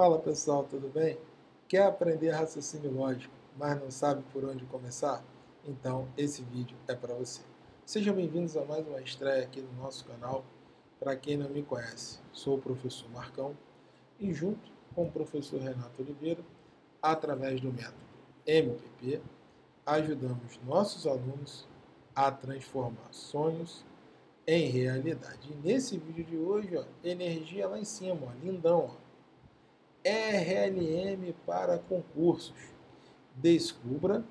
Fala pessoal, tudo bem? Quer aprender raciocínio lógico, mas não sabe por onde começar? Então esse vídeo é para você. Sejam bem-vindos a mais uma estreia aqui no nosso canal. Para quem não me conhece, sou o professor Marcão e junto com o professor Renato Oliveira, através do método MPP, ajudamos nossos alunos a transformar sonhos em realidade. E nesse vídeo de hoje, ó, energia lá em cima, ó, lindão. Ó. RLM para concursos. Descubra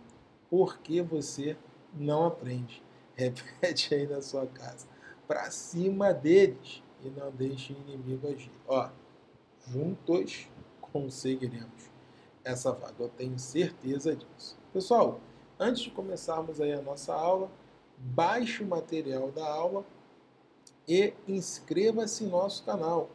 por que você não aprende. Repete aí na sua casa. Para cima deles e não deixe o inimigo agir. Ó, juntos conseguiremos essa vaga. Eu tenho certeza disso. Pessoal, antes de começarmos aí a nossa aula, baixe o material da aula e inscreva-se em nosso canal.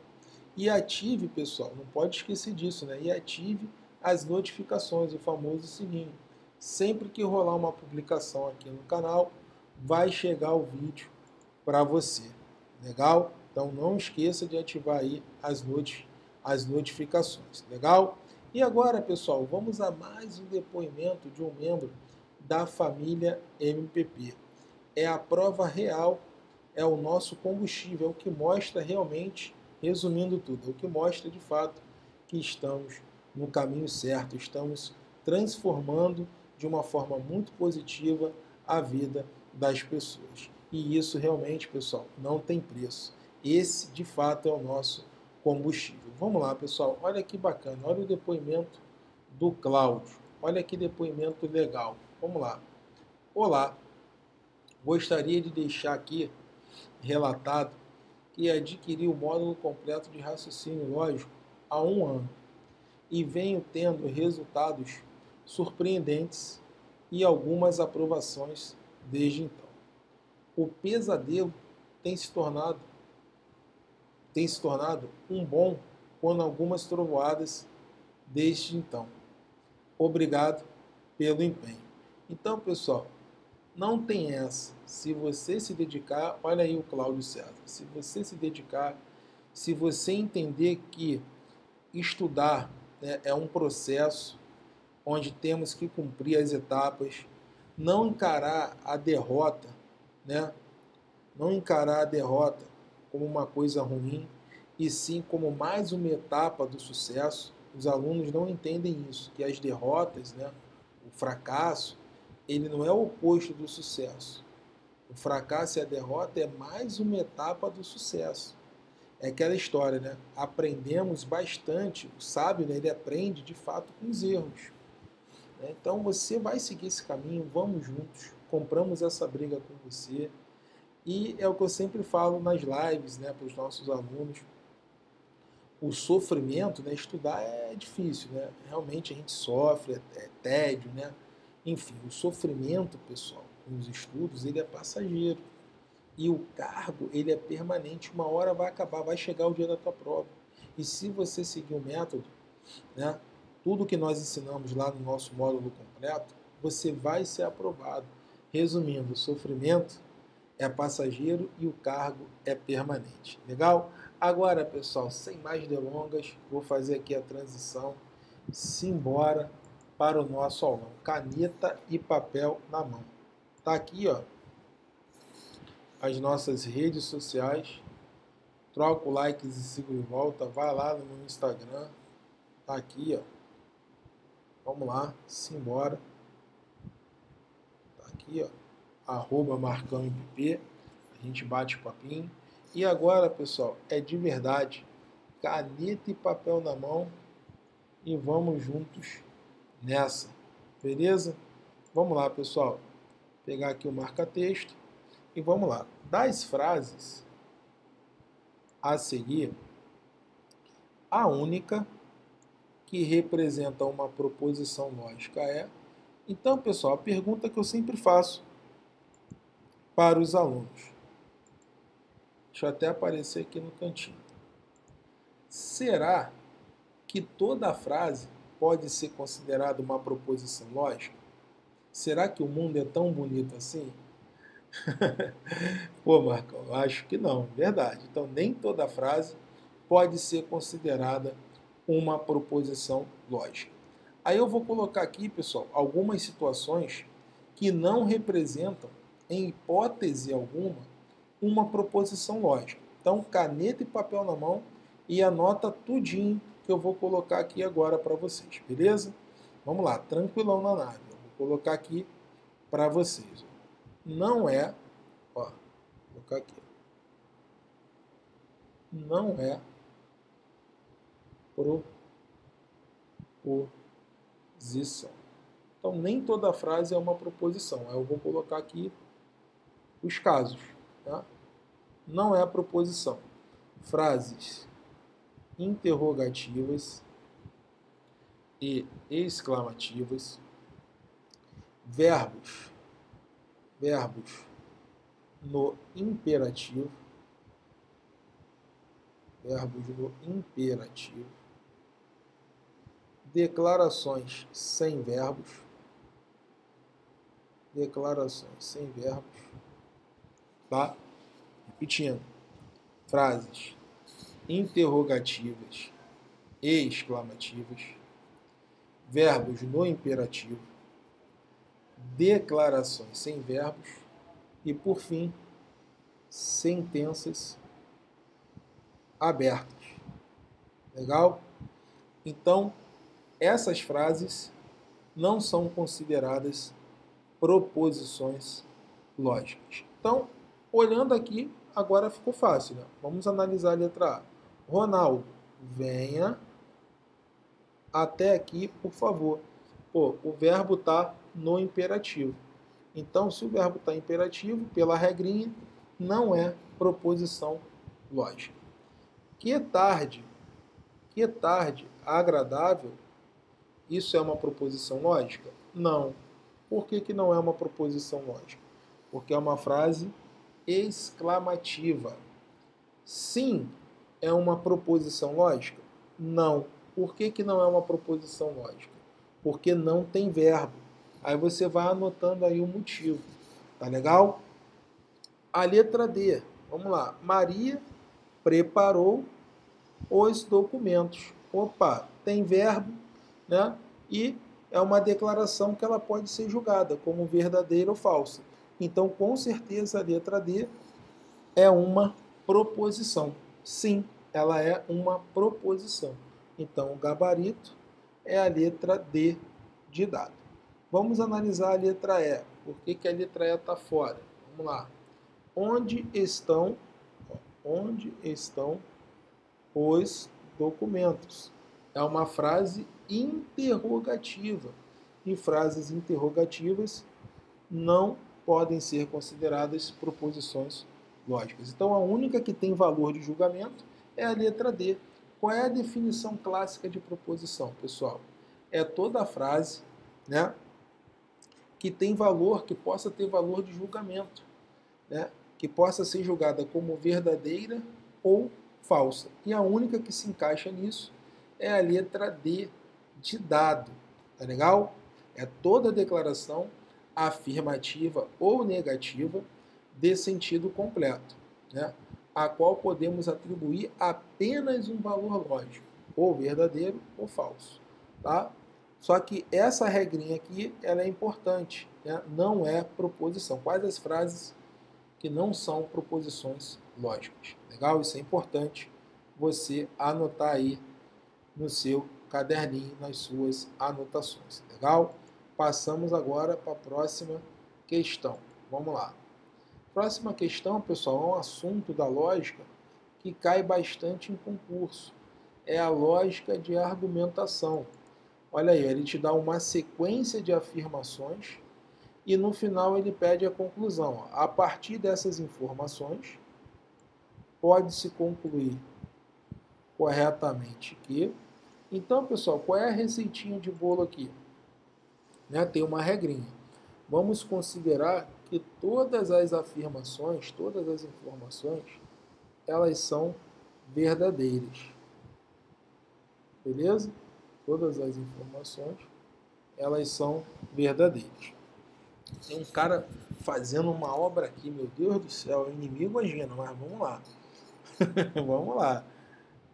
E ative, pessoal, não pode esquecer disso, né? E ative as notificações, o famoso sininho. Sempre que rolar uma publicação aqui no canal, vai chegar o vídeo para você. Legal? Então não esqueça de ativar aí as, not as notificações. Legal? E agora, pessoal, vamos a mais um depoimento de um membro da família MPP. É a prova real, é o nosso combustível, é o que mostra realmente Resumindo tudo, o que mostra de fato que estamos no caminho certo, estamos transformando de uma forma muito positiva a vida das pessoas. E isso realmente, pessoal, não tem preço. Esse, de fato, é o nosso combustível. Vamos lá, pessoal. Olha que bacana. Olha o depoimento do Cláudio. Olha que depoimento legal. Vamos lá. Olá. Gostaria de deixar aqui relatado que adquiri o módulo completo de raciocínio lógico há um ano e venho tendo resultados surpreendentes e algumas aprovações desde então. O pesadelo tem se tornado tem se tornado um bom quando algumas trovoadas desde então. Obrigado pelo empenho. Então, pessoal, não tem essa. Se você se dedicar, olha aí o Cláudio César. Se você se dedicar, se você entender que estudar né, é um processo onde temos que cumprir as etapas, não encarar a derrota, né? Não encarar a derrota como uma coisa ruim, e sim como mais uma etapa do sucesso. Os alunos não entendem isso, que as derrotas, né, o fracasso, ele não é o oposto do sucesso. O fracasso e a derrota é mais uma etapa do sucesso. É aquela história, né? Aprendemos bastante. O sábio, né, ele aprende de fato com os erros. Né? Então você vai seguir esse caminho, vamos juntos. Compramos essa briga com você. E é o que eu sempre falo nas lives, né, para os nossos alunos. O sofrimento, né, estudar é difícil, né? Realmente a gente sofre, é, é tédio, né? Enfim, o sofrimento, pessoal, com os estudos, ele é passageiro. E o cargo, ele é permanente. Uma hora vai acabar, vai chegar o dia da tua prova. E se você seguir o método, né, tudo que nós ensinamos lá no nosso módulo completo, você vai ser aprovado. Resumindo, o sofrimento é passageiro e o cargo é permanente. Legal? Agora, pessoal, sem mais delongas, vou fazer aqui a transição. Simbora para o nosso aulão. Caneta e papel na mão. Tá aqui, ó, as nossas redes sociais. Troca o like e siga de volta. Vai lá no meu Instagram. Tá aqui, ó. Vamos lá, simbora. Tá aqui, ó. Arroba Marcão MPP. A gente bate papinho. E agora, pessoal, é de verdade. Caneta e papel na mão. E vamos juntos nessa. Beleza? Vamos lá, pessoal. Pegar aqui o marca-texto e vamos lá. Das frases a seguir, a única que representa uma proposição lógica é. Então, pessoal, a pergunta que eu sempre faço para os alunos. Deixa eu até aparecer aqui no cantinho. Será que toda frase pode ser considerado uma proposição lógica? Será que o mundo é tão bonito assim? Pô, Marcão, acho que não, verdade. Então, nem toda frase pode ser considerada uma proposição lógica. Aí eu vou colocar aqui, pessoal, algumas situações que não representam, em hipótese alguma, uma proposição lógica. Então, caneta e papel na mão e anota tudinho que eu vou colocar aqui agora para vocês, beleza? Vamos lá, tranquilão na nave. Eu vou colocar aqui para vocês. Não é, ó, vou colocar aqui. Não é proposição. Então, nem toda frase é uma proposição. Eu vou colocar aqui os casos. Tá? Não é proposição. Frases interrogativas e exclamativas, verbos, verbos no imperativo, verbos no imperativo, declarações sem verbos, declarações sem verbos, tá? Repetindo, frases interrogativas e exclamativas, verbos no imperativo, declarações sem verbos e, por fim, sentenças abertas. Legal? Então, essas frases não são consideradas proposições lógicas. Então, olhando aqui, agora ficou fácil. Né? Vamos analisar a letra A. Ronaldo, venha até aqui, por favor. Pô, o verbo está no imperativo. Então, se o verbo está imperativo, pela regrinha, não é proposição lógica. Que tarde, que tarde agradável, isso é uma proposição lógica? Não. Por que, que não é uma proposição lógica? Porque é uma frase exclamativa. Sim, é uma proposição lógica? Não. Por que, que não é uma proposição lógica? Porque não tem verbo. Aí você vai anotando aí o motivo. Tá legal? A letra D. Vamos lá. Maria preparou os documentos. Opa, tem verbo, né? E é uma declaração que ela pode ser julgada como verdadeira ou falsa. Então, com certeza, a letra D é uma proposição. Sim, ela é uma proposição. Então, o gabarito é a letra D de dado. Vamos analisar a letra E. Por que, que a letra E está fora? Vamos lá. Onde estão, onde estão os documentos? É uma frase interrogativa. E frases interrogativas não podem ser consideradas proposições lógicas. Então, a única que tem valor de julgamento é a letra D. Qual é a definição clássica de proposição, pessoal? É toda frase né, que tem valor, que possa ter valor de julgamento, né, que possa ser julgada como verdadeira ou falsa. E a única que se encaixa nisso é a letra D de dado. Tá legal? É toda declaração afirmativa ou negativa de sentido completo, né? A qual podemos atribuir apenas um valor lógico, ou verdadeiro ou falso. Tá? Só que essa regrinha aqui ela é importante, né? não é proposição. Quais as frases que não são proposições lógicas? Legal? Isso é importante você anotar aí no seu caderninho, nas suas anotações. Legal? Passamos agora para a próxima questão. Vamos lá. Próxima questão, pessoal, é um assunto da lógica que cai bastante em concurso. É a lógica de argumentação. Olha aí, ele te dá uma sequência de afirmações e no final ele pede a conclusão. A partir dessas informações, pode-se concluir corretamente que. Então, pessoal, qual é a receitinha de bolo aqui? Né? Tem uma regrinha. Vamos considerar que todas as afirmações, todas as informações, elas são verdadeiras. Beleza? Todas as informações, elas são verdadeiras. Tem um cara fazendo uma obra aqui, meu Deus do céu, inimigo agindo, mas vamos lá. vamos lá.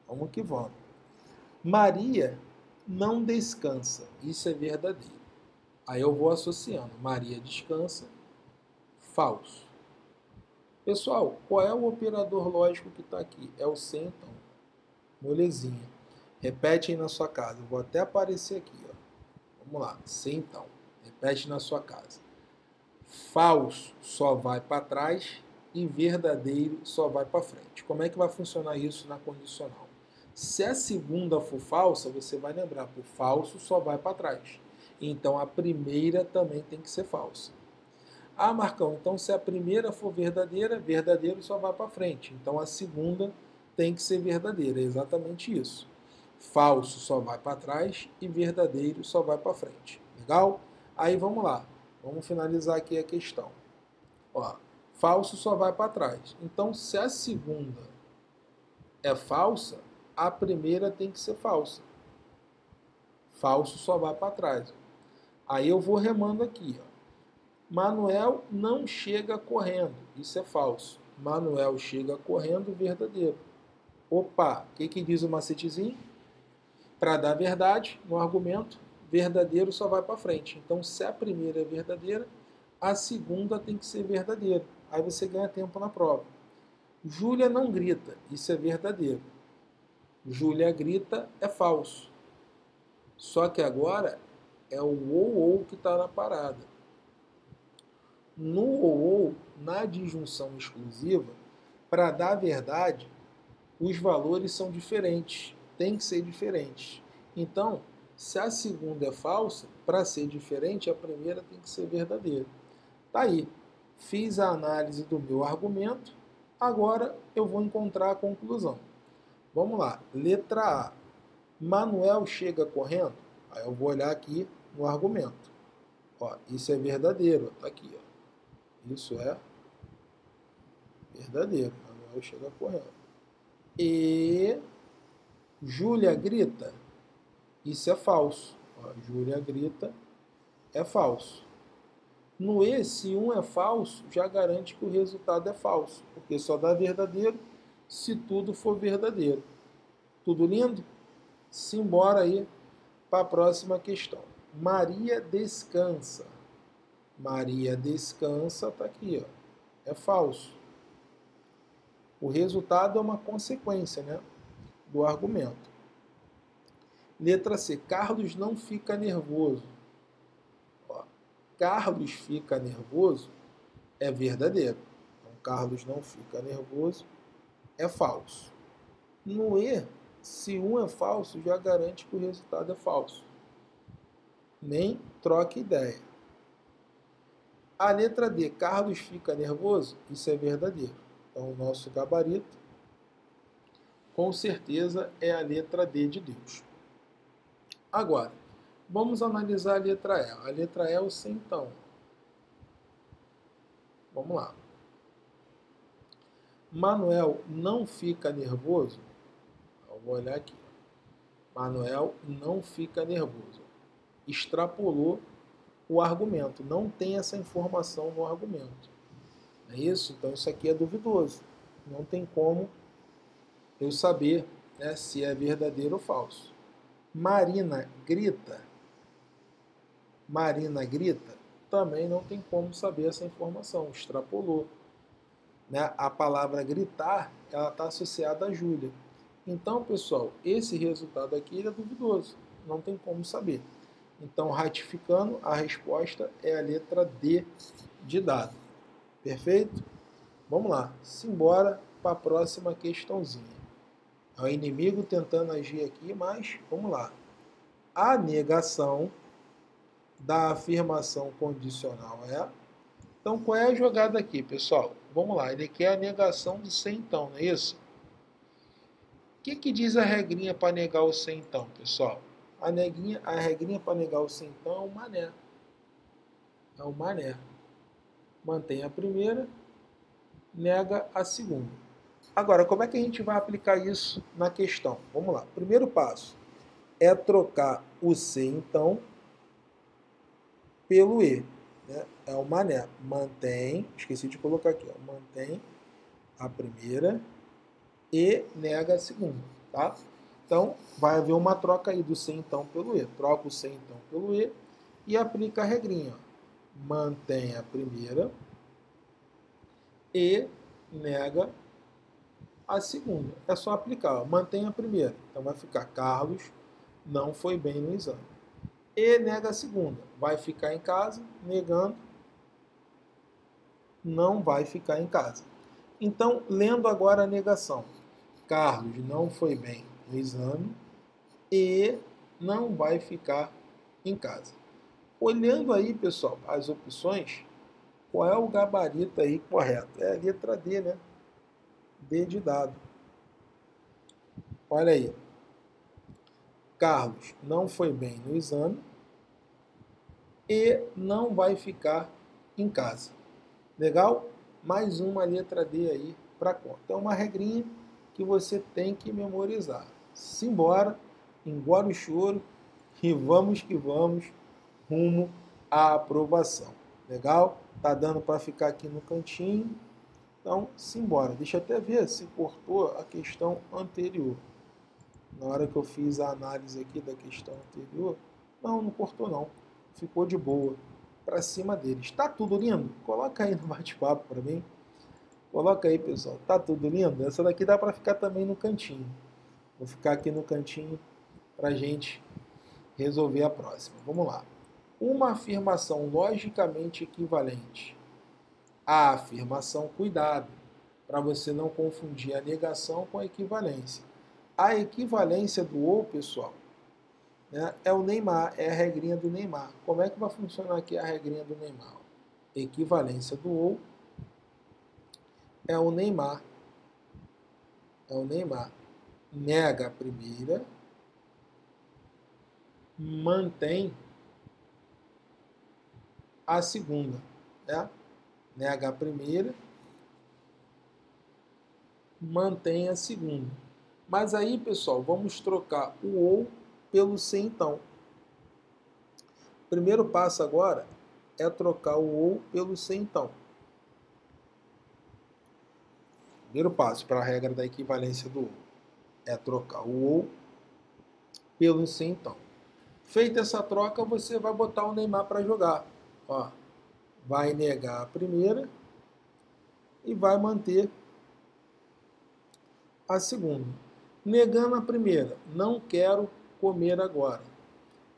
Vamos que vamos. Maria não descansa. Isso é verdadeiro. Aí eu vou associando. Maria descansa, falso. Pessoal, qual é o operador lógico que está aqui? É o C, então. Molezinha. Repete aí na sua casa. Eu vou até aparecer aqui. Ó. Vamos lá. C, então. Repete na sua casa. Falso só vai para trás e verdadeiro só vai para frente. Como é que vai funcionar isso na condicional? Se a segunda for falsa, você vai lembrar, o falso só vai para trás. Então a primeira também tem que ser falsa. Ah, Marcão, então se a primeira for verdadeira, verdadeiro só vai para frente. Então a segunda tem que ser verdadeira. É exatamente isso. Falso só vai para trás e verdadeiro só vai para frente. Legal? Aí vamos lá. Vamos finalizar aqui a questão. Ó, falso só vai para trás. Então, se a segunda é falsa, a primeira tem que ser falsa. Falso só vai para trás. Aí eu vou remando aqui. Ó. Manuel não chega correndo. Isso é falso. Manuel chega correndo, verdadeiro. Opa, o que, que diz o macetezinho? Para dar verdade no argumento, verdadeiro só vai para frente. Então, se a primeira é verdadeira, a segunda tem que ser verdadeira. Aí você ganha tempo na prova. Júlia não grita. Isso é verdadeiro. Júlia grita é falso. Só que agora é o ou ou que está na parada. No ou ou, na disjunção exclusiva, para dar verdade, os valores são diferentes, tem que ser diferentes. Então, se a segunda é falsa, para ser diferente, a primeira tem que ser verdadeira. Tá aí. Fiz a análise do meu argumento, agora eu vou encontrar a conclusão. Vamos lá. Letra A. Manuel chega correndo? Aí eu vou olhar aqui no argumento. Ó, isso é verdadeiro, tá aqui. Ó. Isso é verdadeiro. Manuel chega correndo. E Júlia grita. Isso é falso. Júlia grita é falso. No E, se um é falso, já garante que o resultado é falso, porque só dá verdadeiro se tudo for verdadeiro. Tudo lindo? Simbora aí para a próxima questão. Maria descansa. Maria descansa está aqui, ó. É falso. O resultado é uma consequência, né, do argumento. Letra C. Carlos não fica nervoso. Ó, Carlos fica nervoso é verdadeiro. Então, Carlos não fica nervoso é falso. No E, se um é falso, já garante que o resultado é falso nem troque ideia. A letra D, Carlos fica nervoso? Isso é verdadeiro. Então, o nosso gabarito, com certeza, é a letra D de Deus. Agora, vamos analisar a letra E. A letra E é o então. Vamos lá. Manuel não fica nervoso? Eu vou olhar aqui. Manuel não fica nervoso extrapolou o argumento. Não tem essa informação no argumento. É isso? Então isso aqui é duvidoso. Não tem como eu saber né, se é verdadeiro ou falso. Marina grita. Marina grita. Também não tem como saber essa informação. Extrapolou. Né? A palavra gritar ela está associada a Júlia. Então, pessoal, esse resultado aqui é duvidoso. Não tem como saber. Então, ratificando, a resposta é a letra D de dado. Perfeito? Vamos lá, simbora para a próxima questãozinha. É o inimigo tentando agir aqui, mas vamos lá. A negação da afirmação condicional é. Então, qual é a jogada aqui, pessoal? Vamos lá, ele quer a negação do sem então, não é isso? O que, que diz a regrinha para negar o sem então, pessoal? A, neguinha, a regrinha para negar o centão é o mané. É o mané. Mantém a primeira, nega a segunda. Agora, como é que a gente vai aplicar isso na questão? Vamos lá. Primeiro passo é trocar o C, então, pelo E. Né? É o mané. Mantém, esqueci de colocar aqui, ó, mantém a primeira e nega a segunda. Tá? Então, vai haver uma troca aí do C então pelo E. Troca o C então pelo E e aplica a regrinha. Mantém a primeira e nega a segunda. É só aplicar. Ó. Mantém a primeira. Então vai ficar Carlos não foi bem no exame. E nega a segunda. Vai ficar em casa, negando, não vai ficar em casa. Então, lendo agora a negação. Carlos não foi bem no exame e não vai ficar em casa. Olhando aí, pessoal, as opções, qual é o gabarito aí correto? É a letra D, né? D de dado. Olha aí. Carlos não foi bem no exame e não vai ficar em casa. Legal? Mais uma letra D aí para conta. É uma regrinha que você tem que memorizar. Simbora, embora o choro e vamos que vamos rumo à aprovação. Legal? Tá dando para ficar aqui no cantinho. Então, simbora. Deixa eu até ver se cortou a questão anterior na hora que eu fiz a análise aqui da questão anterior, não, não cortou não. Ficou de boa. Para cima deles. Está tudo lindo? Coloca aí no bate-papo para mim. Coloca aí, pessoal. Tá tudo lindo? Essa daqui dá para ficar também no cantinho. Vou ficar aqui no cantinho para gente resolver a próxima. Vamos lá. Uma afirmação logicamente equivalente à afirmação, cuidado, para você não confundir a negação com a equivalência. A equivalência do ou, pessoal, né, é o Neymar, é a regrinha do Neymar. Como é que vai funcionar aqui a regrinha do Neymar? Equivalência do ou é o Neymar. É o Neymar. Nega a primeira, mantém a segunda. Né? Nega a primeira, mantém a segunda. Mas aí, pessoal, vamos trocar o ou pelo se então. O primeiro passo agora é trocar o ou pelo se então. Primeiro passo para a regra da equivalência do ou é trocar o ou pelo se então. Feita essa troca, você vai botar o Neymar para jogar. Ó, vai negar a primeira e vai manter a segunda. Negando a primeira, não quero comer agora.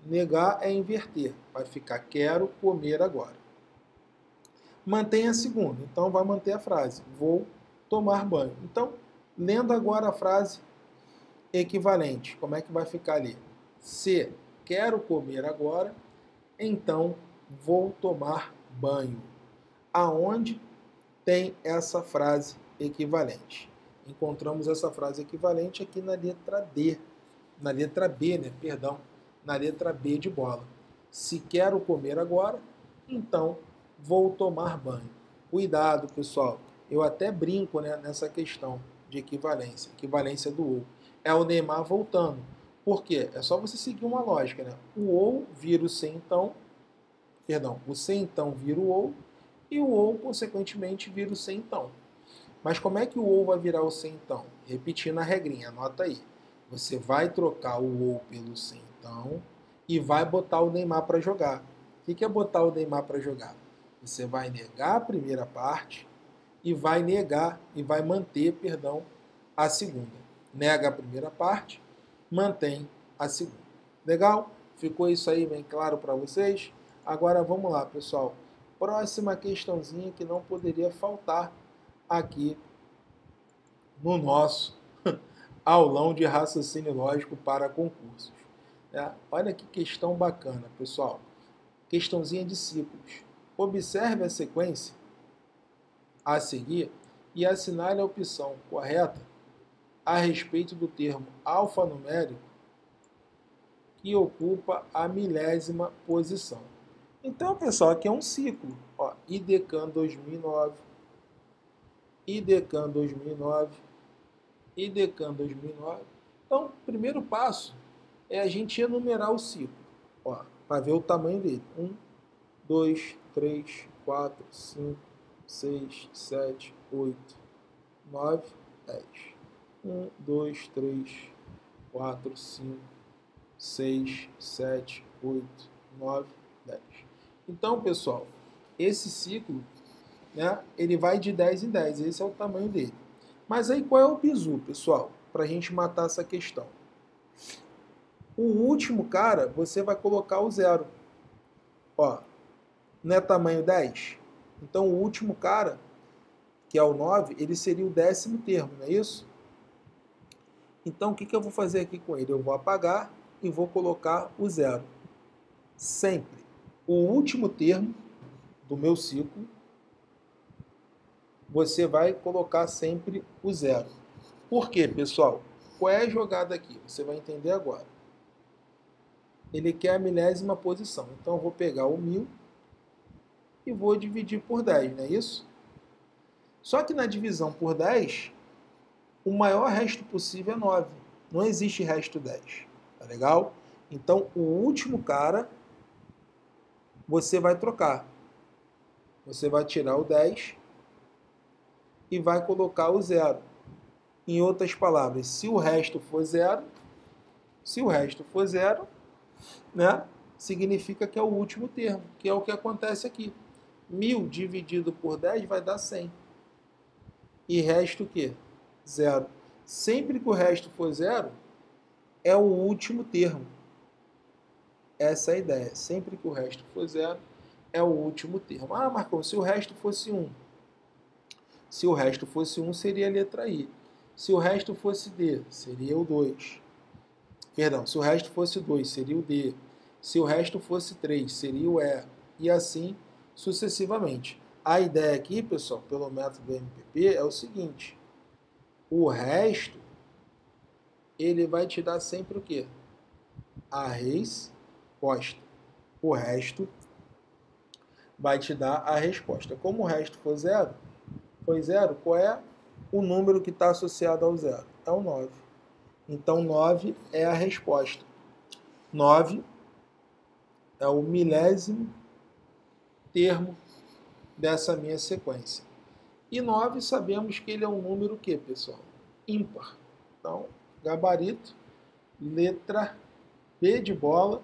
Negar é inverter, vai ficar quero comer agora. Mantém a segunda, então vai manter a frase, vou tomar banho. Então, lendo agora a frase equivalente, como é que vai ficar ali? Se quero comer agora, então vou tomar banho. Aonde tem essa frase equivalente? encontramos essa frase equivalente aqui na letra D, na letra B, né? Perdão, na letra B de bola. Se quero comer agora, então vou tomar banho. Cuidado, pessoal. Eu até brinco né, nessa questão de equivalência, equivalência do ou. É o Neymar voltando. Por quê? É só você seguir uma lógica, né? O ou vira o se então, perdão, o se então vira o ou, e o ou, consequentemente, vira o se então. Mas como é que o ou vai virar o C então? Repetindo a regrinha, anota aí. Você vai trocar o ou pelo C então e vai botar o Neymar para jogar. O que é botar o Neymar para jogar? Você vai negar a primeira parte e vai negar e vai manter, perdão, a segunda. Nega a primeira parte, mantém a segunda. Legal? Ficou isso aí bem claro para vocês? Agora vamos lá, pessoal. Próxima questãozinha que não poderia faltar aqui no nosso aulão de raciocínio lógico para concursos. É, olha que questão bacana, pessoal. Questãozinha de ciclos. Observe a sequência a seguir e assinale a opção correta a respeito do termo alfanumérico que ocupa a milésima posição. Então, pessoal, aqui é um ciclo. Ó, IDECAN 2009, IDECAN 2009, IDECAN 2009. Então, o primeiro passo é a gente enumerar o ciclo, para ver o tamanho dele. 1, 2, 3, 4, 5, 6, 7, 8, 9, 10. 1, 2, 3, 4, 5, 6, 7, 8, 9, 10. Então, pessoal, esse ciclo, né, ele vai de 10 em 10, esse é o tamanho dele. Mas aí qual é o bizu, pessoal? Para a gente matar essa questão. O último cara, você vai colocar o zero. Ó, não é tamanho 10? Então o último cara, que é o 9, ele seria o décimo termo, não é isso? Então o que, que eu vou fazer aqui com ele? Eu vou apagar e vou colocar o zero. Sempre. O último termo do meu ciclo, você vai colocar sempre o zero. Por quê, pessoal? Qual é a jogada aqui? Você vai entender agora. Ele quer a milésima posição. Então eu vou pegar o mil e vou dividir por 10, não é isso? Só que na divisão por 10, o maior resto possível é 9. Não existe resto 10. Tá legal? Então, o último cara você vai trocar. Você vai tirar o 10 e vai colocar o zero. Em outras palavras, se o resto for zero, se o resto for zero, né, significa que é o último termo, que é o que acontece aqui. 1000 dividido por 10 vai dar 100. E resto o quê? Zero. Sempre que o resto for zero, é o último termo. Essa é a ideia. Sempre que o resto for zero, é o último termo. Ah, Marcão, se o resto fosse 1. Se o resto fosse 1, seria a letra I. Se o resto fosse D, seria o 2. Perdão, se o resto fosse 2, seria o D. Se o resto fosse 3, seria o E. E assim sucessivamente. A ideia aqui, pessoal, pelo método MPP é o seguinte: o resto ele vai te dar sempre o quê? A resposta. O resto vai te dar a resposta. Como o resto for zero, foi zero, qual é o número que está associado ao zero? É o 9. Então 9 é a resposta. 9 é o milésimo termo dessa minha sequência. E 9 sabemos que ele é um número que, pessoal? Ímpar. Então, gabarito, letra B de bola,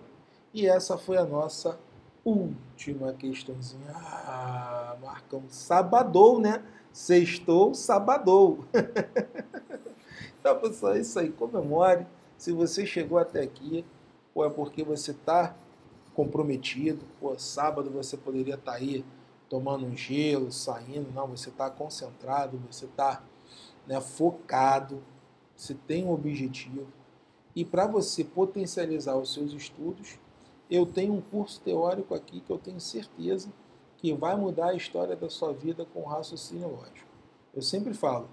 e essa foi a nossa última questãozinha. Ah, Marcão, sabadou, né? Sextou, sabadou. então, pessoal, é isso aí. Comemore. Se você chegou até aqui, ou é porque você está comprometido. Pô, sábado você poderia estar tá aí tomando um gelo, saindo. Não, você está concentrado, você está né, focado, você tem um objetivo. E para você potencializar os seus estudos, eu tenho um curso teórico aqui que eu tenho certeza que vai mudar a história da sua vida com raciocínio lógico. Eu sempre falo,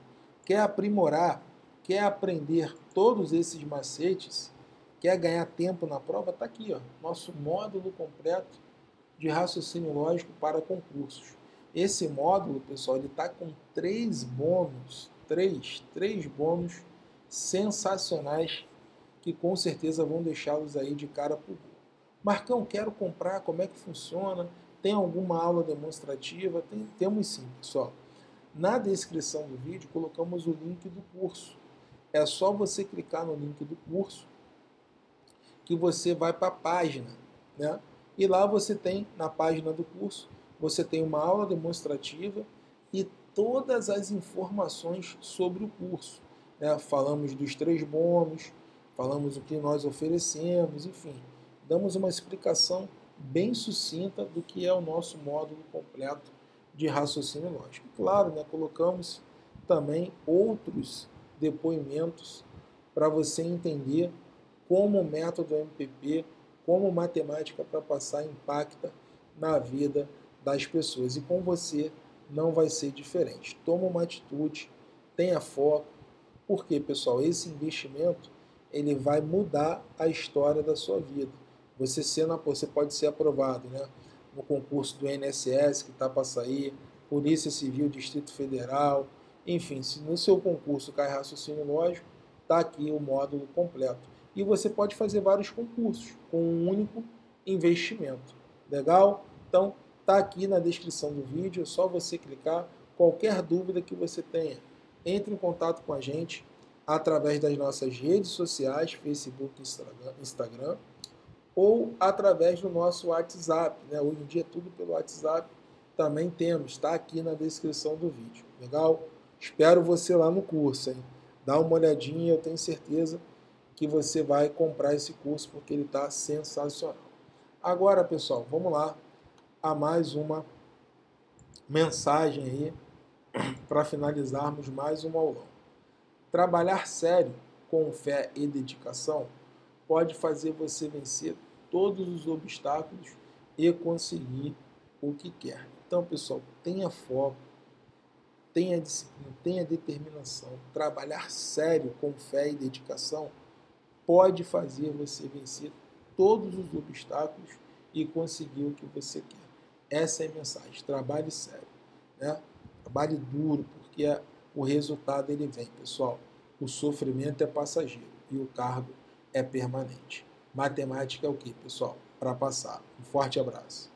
quer aprimorar, quer aprender todos esses macetes, Quer ganhar tempo na prova? Está aqui, ó, nosso módulo completo de raciocínio lógico para concursos. Esse módulo, pessoal, ele está com três bônus, três, três bônus sensacionais que com certeza vão deixá-los aí de cara para o gol. Marcão, quero comprar, como é que funciona? Tem alguma aula demonstrativa? Tem, temos sim, pessoal. Na descrição do vídeo colocamos o link do curso. É só você clicar no link do curso que você vai para a página, né? E lá você tem, na página do curso, você tem uma aula demonstrativa e todas as informações sobre o curso. Né? Falamos dos três bônus, falamos o que nós oferecemos, enfim, damos uma explicação bem sucinta do que é o nosso módulo completo de raciocínio lógico. Claro, né, colocamos também outros depoimentos para você entender como o método MPP, como matemática para passar impacta na vida das pessoas. E com você não vai ser diferente. Toma uma atitude, tenha foco, porque, pessoal, esse investimento ele vai mudar a história da sua vida. Você, sendo, você pode ser aprovado né, no concurso do INSS que está para sair, Polícia Civil, Distrito Federal, enfim, se no seu concurso cai raciocínio lógico, está aqui o módulo completo e você pode fazer vários concursos com um único investimento. Legal? Então, tá aqui na descrição do vídeo, é só você clicar. Qualquer dúvida que você tenha, entre em contato com a gente. através das nossas redes sociais, Facebook Instagram, ou através do nosso WhatsApp. Né? Hoje em dia é tudo pelo WhatsApp. Também temos, está aqui na descrição do vídeo. Legal? Espero você lá no curso, hein? Dá uma olhadinha, eu tenho certeza que você vai comprar esse curso porque ele está sensacional. Agora, pessoal, vamos lá a mais uma mensagem aí para finalizarmos mais um aulão. Trabalhar sério, com fé e dedicação, pode fazer você vencer todos os obstáculos e conseguir o que quer. Então, pessoal, tenha foco, tenha disciplina, tenha determinação. Trabalhar sério, com fé e dedicação, pode fazer você vencer todos os obstáculos e conseguir o que você quer. Essa é a mensagem. Trabalhe sério, né? Trabalhe duro, porque o resultado ele vem, pessoal. O sofrimento é passageiro e o cargo é permanente. Matemática é o que, pessoal? Para passar. Um forte abraço.